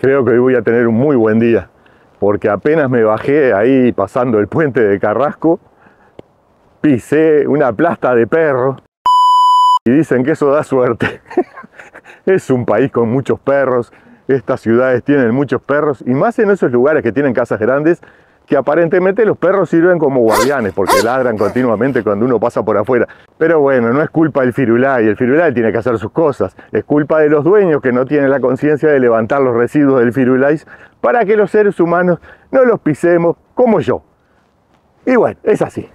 Creo que hoy voy a tener un muy buen día, porque apenas me bajé ahí pasando el puente de Carrasco, pisé una plasta de perro y dicen que eso da suerte. es un país con muchos perros, estas ciudades tienen muchos perros y más en esos lugares que tienen casas grandes que aparentemente los perros sirven como guardianes porque ladran continuamente cuando uno pasa por afuera. Pero bueno, no es culpa del firulai, el firulai tiene que hacer sus cosas. Es culpa de los dueños que no tienen la conciencia de levantar los residuos del firulais para que los seres humanos no los pisemos como yo. Y bueno, es así.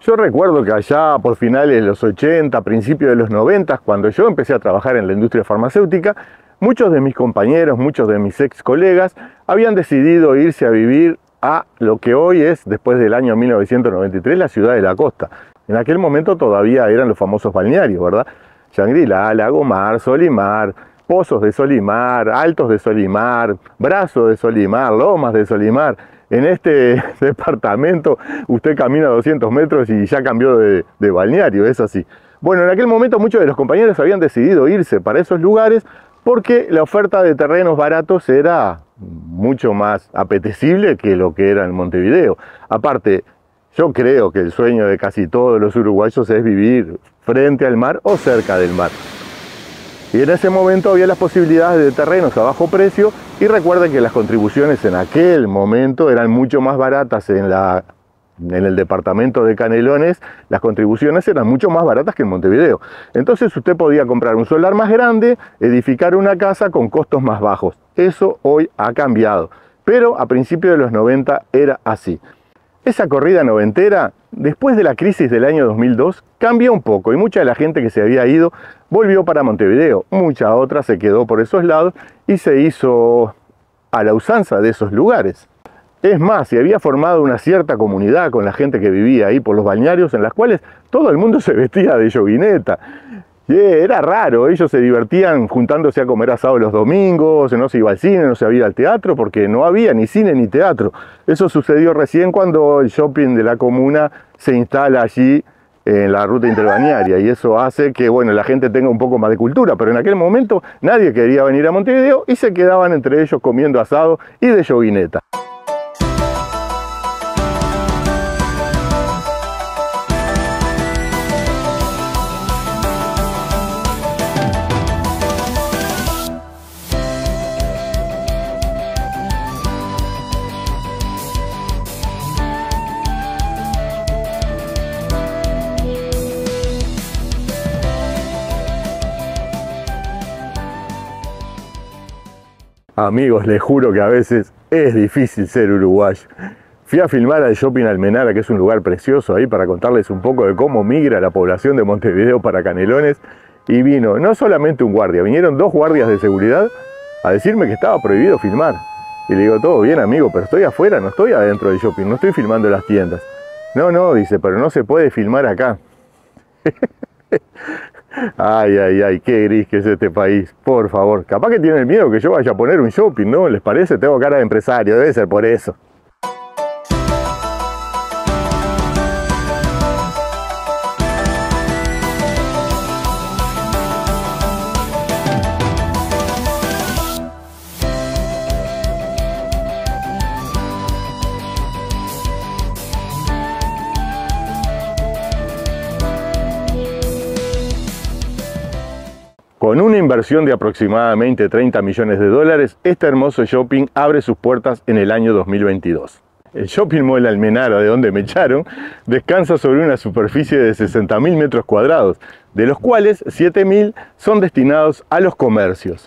Yo recuerdo que allá por finales de los 80, principios de los 90, cuando yo empecé a trabajar en la industria farmacéutica, Muchos de mis compañeros, muchos de mis ex colegas habían decidido irse a vivir a lo que hoy es, después del año 1993, la ciudad de la costa. En aquel momento todavía eran los famosos balnearios, ¿verdad? Shangri-La, Lagomar, Solimar, Pozos de Solimar, Altos de Solimar, Brazos de Solimar, Lomas de Solimar. En este departamento usted camina 200 metros y ya cambió de, de balneario, es así. Bueno, en aquel momento muchos de los compañeros habían decidido irse para esos lugares porque la oferta de terrenos baratos era mucho más apetecible que lo que era en Montevideo. Aparte, yo creo que el sueño de casi todos los uruguayos es vivir frente al mar o cerca del mar. Y en ese momento había las posibilidades de terrenos a bajo precio y recuerden que las contribuciones en aquel momento eran mucho más baratas en la en el departamento de Canelones las contribuciones eran mucho más baratas que en Montevideo. Entonces usted podía comprar un solar más grande, edificar una casa con costos más bajos. Eso hoy ha cambiado, pero a principios de los 90 era así. Esa corrida noventera, después de la crisis del año 2002, cambió un poco y mucha de la gente que se había ido volvió para Montevideo. Mucha otra se quedó por esos lados y se hizo a la usanza de esos lugares. Es más, se había formado una cierta comunidad con la gente que vivía ahí por los balnearios, en las cuales todo el mundo se vestía de yoguineta. Y era raro, ellos se divertían juntándose a comer asado los domingos, no se iba al cine, no se iba al teatro, porque no había ni cine ni teatro. Eso sucedió recién cuando el shopping de la comuna se instala allí en la ruta interbalnearia y eso hace que bueno, la gente tenga un poco más de cultura, pero en aquel momento nadie quería venir a Montevideo y se quedaban entre ellos comiendo asado y de yoguineta. Amigos, les juro que a veces es difícil ser uruguayo. Fui a filmar al Shopping Almenara, que es un lugar precioso ahí, para contarles un poco de cómo migra la población de Montevideo para Canelones. Y vino no solamente un guardia, vinieron dos guardias de seguridad a decirme que estaba prohibido filmar. Y le digo, todo bien amigo, pero estoy afuera, no estoy adentro del shopping, no estoy filmando las tiendas. No, no, dice, pero no se puede filmar acá. Ay, ay, ay, qué gris que es este país, por favor. Capaz que tienen miedo que yo vaya a poner un shopping, ¿no? ¿Les parece? Tengo cara de empresario, debe ser por eso. Con una inversión de aproximadamente 30 millones de dólares, este hermoso shopping abre sus puertas en el año 2022. El Shopping Mall Almenara, de donde me echaron, descansa sobre una superficie de 60.000 metros cuadrados, de los cuales 7.000 son destinados a los comercios.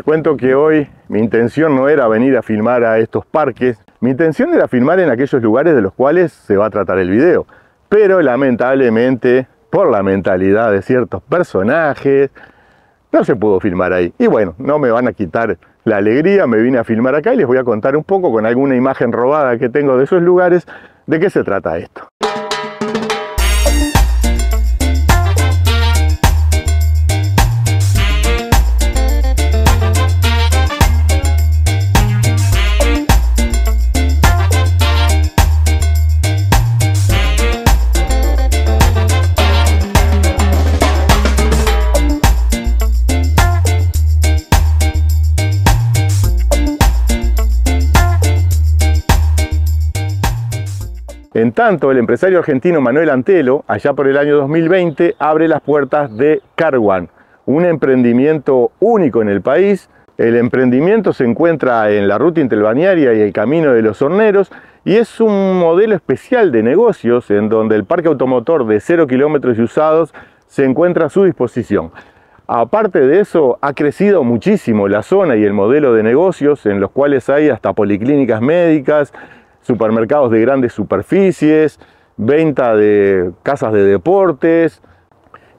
Les cuento que hoy mi intención no era venir a filmar a estos parques, mi intención era filmar en aquellos lugares de los cuales se va a tratar el video. Pero lamentablemente, por la mentalidad de ciertos personajes, no se pudo filmar ahí. Y bueno, no me van a quitar la alegría, me vine a filmar acá y les voy a contar un poco con alguna imagen robada que tengo de esos lugares de qué se trata esto. Tanto, el empresario argentino Manuel Antelo, allá por el año 2020, abre las puertas de Carwan, un emprendimiento único en el país. El emprendimiento se encuentra en la ruta interbalnearia y el camino de los horneros y es un modelo especial de negocios en donde el parque automotor de 0 kilómetros y usados se encuentra a su disposición. Aparte de eso, ha crecido muchísimo la zona y el modelo de negocios en los cuales hay hasta policlínicas médicas, supermercados de grandes superficies, venta de casas de deportes,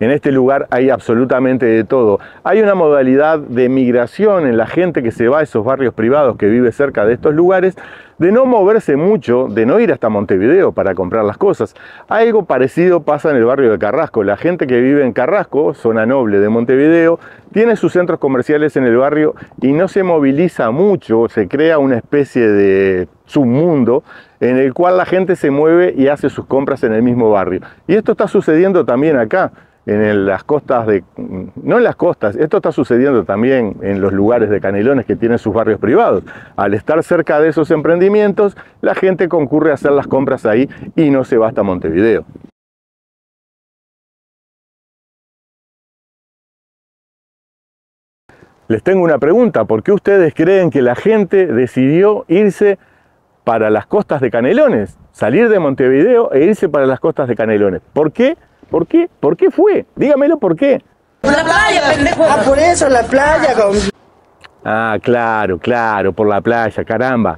en este lugar hay absolutamente de todo. Hay una modalidad de migración en la gente que se va a esos barrios privados que vive cerca de estos lugares, de no moverse mucho, de no ir hasta Montevideo para comprar las cosas. Algo parecido pasa en el barrio de Carrasco. La gente que vive en Carrasco, zona noble de Montevideo, tiene sus centros comerciales en el barrio y no se moviliza mucho, se crea una especie de submundo en el cual la gente se mueve y hace sus compras en el mismo barrio. Y esto está sucediendo también acá en las costas de, no en las costas, esto está sucediendo también en los lugares de Canelones que tienen sus barrios privados. Al estar cerca de esos emprendimientos, la gente concurre a hacer las compras ahí y no se va hasta Montevideo. Les tengo una pregunta, ¿por qué ustedes creen que la gente decidió irse para las costas de Canelones? Salir de Montevideo e irse para las costas de Canelones. ¿Por qué? ¿Por qué? ¿Por qué fue? Dígamelo por qué. Por la playa, pendejo. Ah, por eso, la playa. Con... Ah, claro, claro, por la playa, caramba.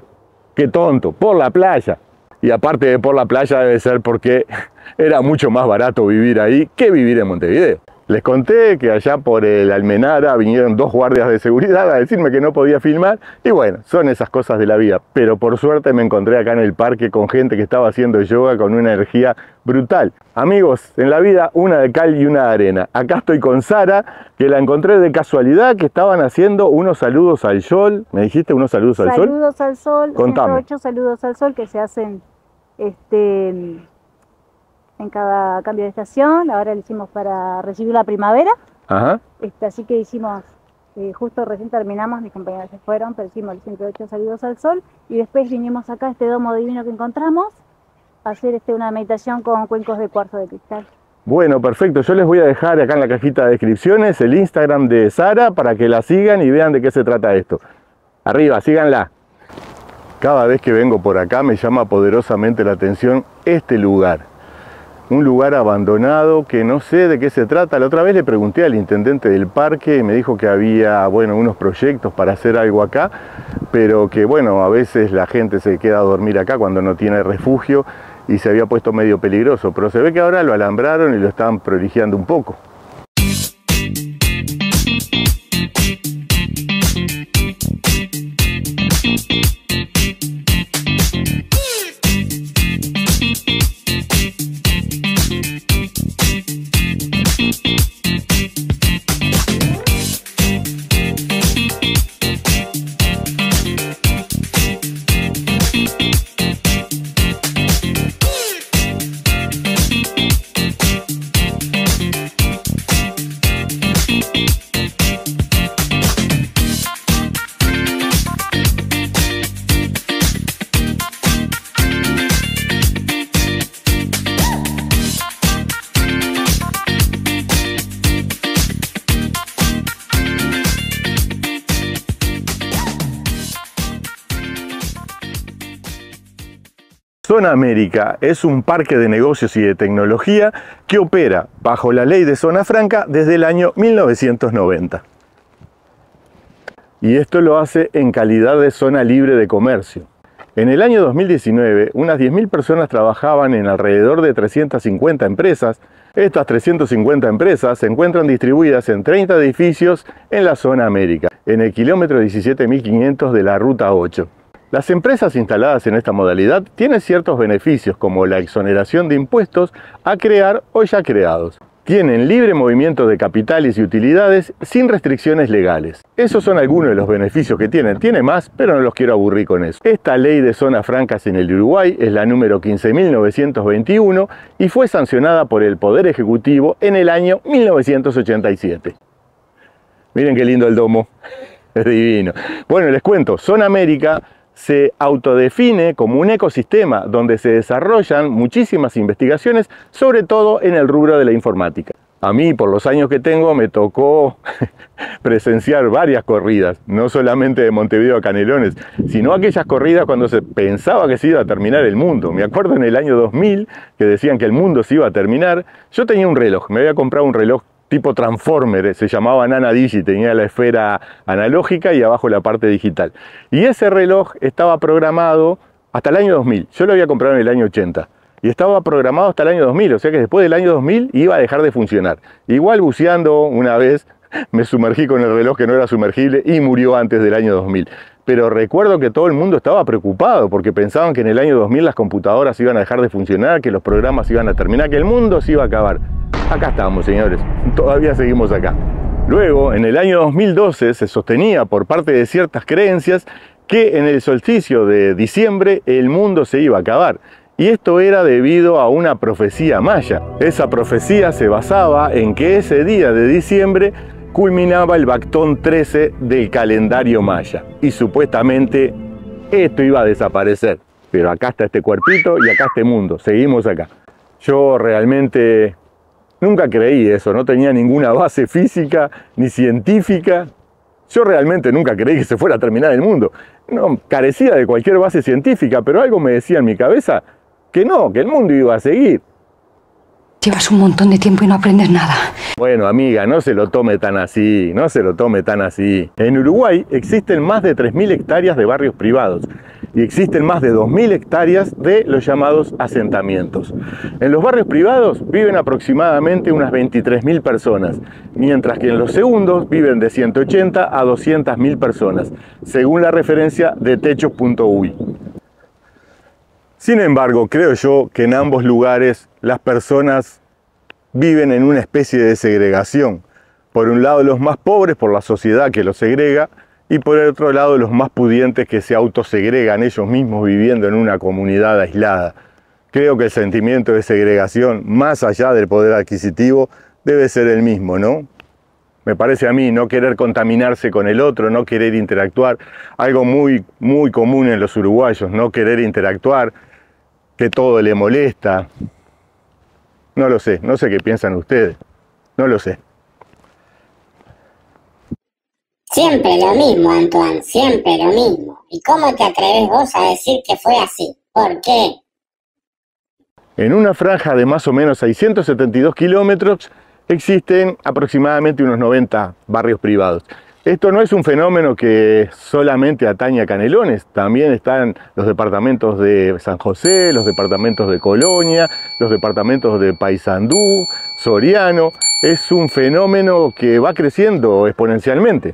Qué tonto, por la playa. Y aparte de por la playa debe ser porque era mucho más barato vivir ahí que vivir en Montevideo. Les conté que allá por el Almenara vinieron dos guardias de seguridad a decirme que no podía filmar y bueno, son esas cosas de la vida. Pero por suerte me encontré acá en el parque con gente que estaba haciendo yoga con una energía brutal. Amigos, en la vida una de cal y una de arena. Acá estoy con Sara, que la encontré de casualidad, que estaban haciendo unos saludos al sol. ¿Me dijiste unos saludos al sol? Saludos al sol. Contame. Ocho saludos al sol que se hacen este en cada cambio de estación. Ahora lo hicimos para recibir la primavera. Ajá. Este, así que hicimos, eh, justo recién terminamos, mis compañeros se fueron, pero hicimos el 108 saludos al sol. Y después vinimos acá a este domo divino que encontramos a hacer este, una meditación con cuencos de cuarzo de cristal. Bueno, perfecto. Yo les voy a dejar acá en la cajita de descripciones el Instagram de Sara para que la sigan y vean de qué se trata esto. Arriba, síganla. Cada vez que vengo por acá me llama poderosamente la atención este lugar un lugar abandonado que no sé de qué se trata. La otra vez le pregunté al intendente del parque y me dijo que había, bueno, unos proyectos para hacer algo acá, pero que, bueno, a veces la gente se queda a dormir acá cuando no tiene refugio y se había puesto medio peligroso, pero se ve que ahora lo alambraron y lo están proligiando un poco. Zona América es un parque de negocios y de tecnología que opera bajo la ley de zona franca desde el año 1990. Y esto lo hace en calidad de zona libre de comercio. En el año 2019, unas 10.000 personas trabajaban en alrededor de 350 empresas. Estas 350 empresas se encuentran distribuidas en 30 edificios en la zona América, en el kilómetro 17.500 de la Ruta 8. Las empresas instaladas en esta modalidad tienen ciertos beneficios como la exoneración de impuestos a crear o ya creados. Tienen libre movimiento de capitales y utilidades sin restricciones legales. Esos son algunos de los beneficios que tienen. Tiene más, pero no los quiero aburrir con eso. Esta ley de zonas francas en el Uruguay es la número 15.921 y fue sancionada por el Poder Ejecutivo en el año 1987. Miren qué lindo el domo. Es divino. Bueno, les cuento, Zona América se autodefine como un ecosistema donde se desarrollan muchísimas investigaciones, sobre todo en el rubro de la informática. A mí, por los años que tengo, me tocó presenciar varias corridas, no solamente de Montevideo a Canelones, sino aquellas corridas cuando se pensaba que se iba a terminar el mundo. Me acuerdo en el año 2000 que decían que el mundo se iba a terminar. Yo tenía un reloj, me había comprado un reloj tipo Transformer, se llamaba Nana Digi, tenía la esfera analógica y abajo la parte digital. Y ese reloj estaba programado hasta el año 2000. Yo lo había comprado en el año 80 y estaba programado hasta el año 2000, o sea que después del año 2000 iba a dejar de funcionar. Igual buceando una vez me sumergí con el reloj que no era sumergible y murió antes del año 2000. Pero recuerdo que todo el mundo estaba preocupado porque pensaban que en el año 2000 las computadoras iban a dejar de funcionar, que los programas iban a terminar, que el mundo se iba a acabar. Acá estamos, señores, todavía seguimos acá. Luego, en el año 2012, se sostenía por parte de ciertas creencias que en el solsticio de diciembre el mundo se iba a acabar. Y esto era debido a una profecía maya. Esa profecía se basaba en que ese día de diciembre culminaba el Bactón 13 del calendario maya. Y supuestamente esto iba a desaparecer. Pero acá está este cuerpito y acá este mundo. Seguimos acá. Yo realmente Nunca creí eso, no tenía ninguna base física ni científica. Yo realmente nunca creí que se fuera a terminar el mundo. No, carecía de cualquier base científica, pero algo me decía en mi cabeza que no, que el mundo iba a seguir. Llevas un montón de tiempo y no aprendes nada. Bueno, amiga, no se lo tome tan así, no se lo tome tan así. En Uruguay existen más de 3.000 hectáreas de barrios privados y existen más de 2.000 hectáreas de los llamados asentamientos. En los barrios privados viven aproximadamente unas 23.000 personas, mientras que en los segundos viven de 180 a 200.000 personas, según la referencia de techos.uy. Sin embargo, creo yo que en ambos lugares las personas viven en una especie de segregación. Por un lado los más pobres por la sociedad que los segrega y por el otro lado los más pudientes que se autosegregan ellos mismos viviendo en una comunidad aislada. Creo que el sentimiento de segregación, más allá del poder adquisitivo, debe ser el mismo, ¿no? Me parece a mí no querer contaminarse con el otro, no querer interactuar, algo muy, muy común en los uruguayos, no querer interactuar, que todo le molesta. No lo sé, no sé qué piensan ustedes, no lo sé. Siempre lo mismo, Antoine, siempre lo mismo. ¿Y cómo te atreves vos a decir que fue así? ¿Por qué? En una franja de más o menos 672 kilómetros existen aproximadamente unos 90 barrios privados. Esto no es un fenómeno que solamente atañe a Canelones, también están los departamentos de San José, los departamentos de Colonia, los departamentos de Paysandú, Soriano. Es un fenómeno que va creciendo exponencialmente.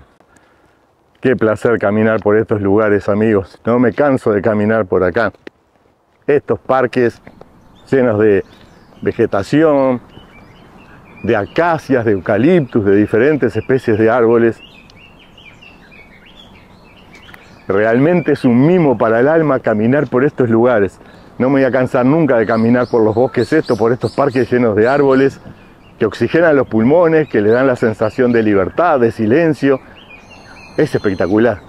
Qué placer caminar por estos lugares, amigos. No me canso de caminar por acá. Estos parques llenos de vegetación, de acacias, de eucaliptus, de diferentes especies de árboles. Realmente es un mimo para el alma caminar por estos lugares. No me voy a cansar nunca de caminar por los bosques estos, por estos parques llenos de árboles que oxigenan los pulmones, que le dan la sensación de libertad, de silencio, es espectacular.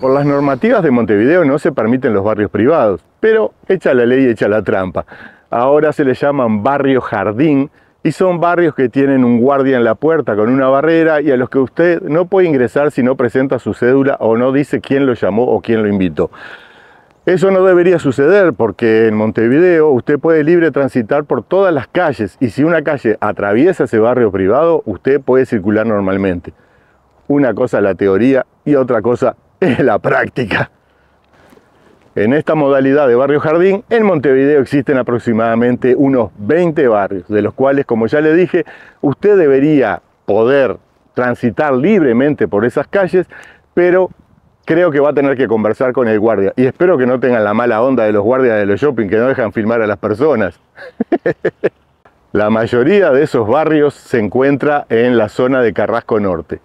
Por las normativas de Montevideo no se permiten los barrios privados, pero echa la ley, echa la trampa. Ahora se le llaman barrio jardín y son barrios que tienen un guardia en la puerta con una barrera y a los que usted no puede ingresar si no presenta su cédula o no dice quién lo llamó o quién lo invitó. Eso no debería suceder porque en Montevideo usted puede libre transitar por todas las calles y si una calle atraviesa ese barrio privado, usted puede circular normalmente. Una cosa es la teoría y otra cosa es la práctica. En esta modalidad de barrio jardín, en Montevideo existen aproximadamente unos 20 barrios, de los cuales, como ya le dije, usted debería poder transitar libremente por esas calles, pero creo que va a tener que conversar con el guardia. Y espero que no tengan la mala onda de los guardias de los shopping que no dejan filmar a las personas. la mayoría de esos barrios se encuentra en la zona de Carrasco Norte.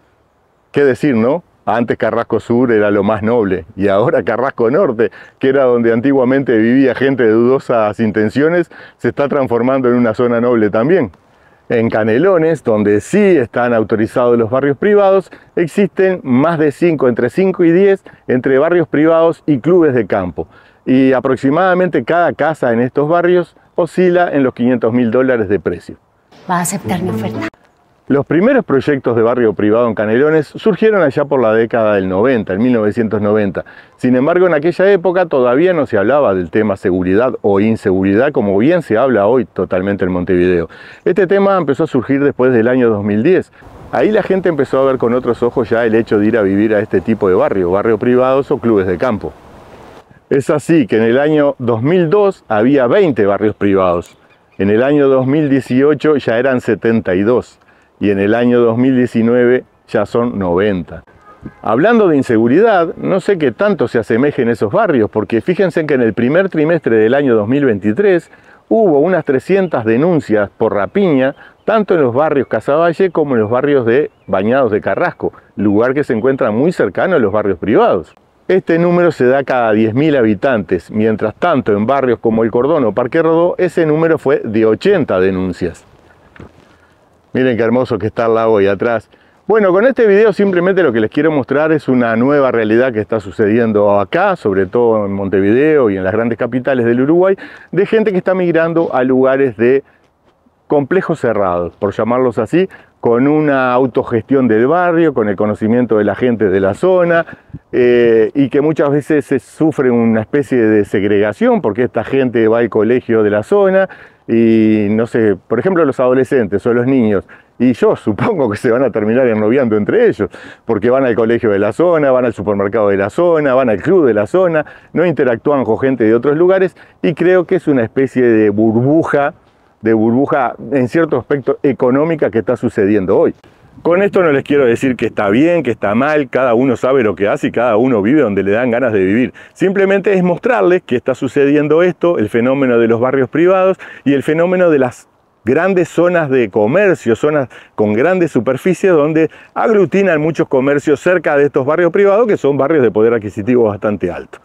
¿Qué decir, no? Antes Carrasco Sur era lo más noble y ahora Carrasco Norte, que era donde antiguamente vivía gente de dudosas intenciones, se está transformando en una zona noble también. En Canelones, donde sí están autorizados los barrios privados, existen más de 5, entre 5 y 10, entre barrios privados y clubes de campo. Y aproximadamente cada casa en estos barrios oscila en los 500 mil dólares de precio. Va a aceptar mi oferta. Los primeros proyectos de barrio privado en Canelones surgieron allá por la década del 90, en 1990. Sin embargo, en aquella época todavía no se hablaba del tema seguridad o inseguridad como bien se habla hoy totalmente en Montevideo. Este tema empezó a surgir después del año 2010. Ahí la gente empezó a ver con otros ojos ya el hecho de ir a vivir a este tipo de barrio, barrio privados o clubes de campo. Es así que en el año 2002 había 20 barrios privados. En el año 2018 ya eran 72 y en el año 2019 ya son 90. Hablando de inseguridad, no sé qué tanto se asemejen esos barrios, porque fíjense que en el primer trimestre del año 2023 hubo unas 300 denuncias por rapiña, tanto en los barrios Casaballe como en los barrios de Bañados de Carrasco, lugar que se encuentra muy cercano a los barrios privados. Este número se da cada 10.000 habitantes, mientras tanto en barrios como El Cordón o Parque Rodó ese número fue de 80 denuncias. Miren qué hermoso que está el lago ahí atrás. Bueno, con este video simplemente lo que les quiero mostrar es una nueva realidad que está sucediendo acá, sobre todo en Montevideo y en las grandes capitales del Uruguay, de gente que está migrando a lugares de complejos cerrados, por llamarlos así, con una autogestión del barrio, con el conocimiento de la gente de la zona, eh, y que muchas veces se sufre una especie de segregación, porque esta gente va al colegio de la zona, y no sé, por ejemplo los adolescentes o los niños, y yo supongo que se van a terminar ennoviando entre ellos, porque van al colegio de la zona, van al supermercado de la zona, van al club de la zona, no interactúan con gente de otros lugares, y creo que es una especie de burbuja de burbuja en cierto aspecto económica que está sucediendo hoy. Con esto no les quiero decir que está bien, que está mal, cada uno sabe lo que hace y cada uno vive donde le dan ganas de vivir. Simplemente es mostrarles que está sucediendo esto, el fenómeno de los barrios privados y el fenómeno de las grandes zonas de comercio, zonas con grandes superficies donde aglutinan muchos comercios cerca de estos barrios privados que son barrios de poder adquisitivo bastante alto.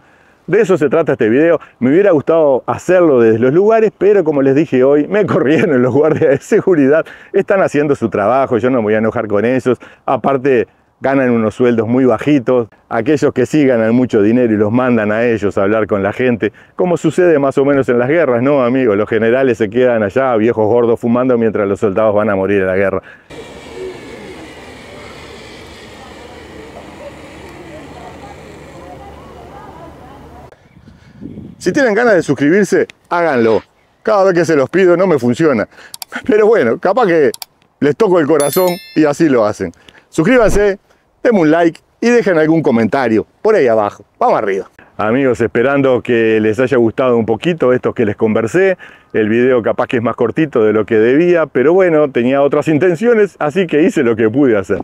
De eso se trata este video. Me hubiera gustado hacerlo desde los lugares, pero como les dije hoy, me corrieron los guardias de seguridad. Están haciendo su trabajo, yo no me voy a enojar con ellos. Aparte, ganan unos sueldos muy bajitos. Aquellos que sí ganan mucho dinero y los mandan a ellos a hablar con la gente, como sucede más o menos en las guerras, ¿no, amigos? Los generales se quedan allá, viejos gordos, fumando mientras los soldados van a morir en la guerra. Si tienen ganas de suscribirse, háganlo. Cada vez que se los pido no me funciona. Pero bueno, capaz que les toco el corazón y así lo hacen. Suscríbanse, denme un like y dejen algún comentario por ahí abajo. Vamos arriba. Amigos, esperando que les haya gustado un poquito esto que les conversé. El video capaz que es más cortito de lo que debía, pero bueno, tenía otras intenciones, así que hice lo que pude hacer.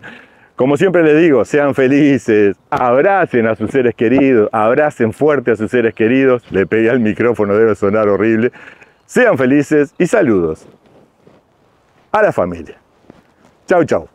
Como siempre les digo, sean felices, abracen a sus seres queridos, abracen fuerte a sus seres queridos. Le pegué al micrófono, debe sonar horrible. Sean felices y saludos a la familia. Chau, chau.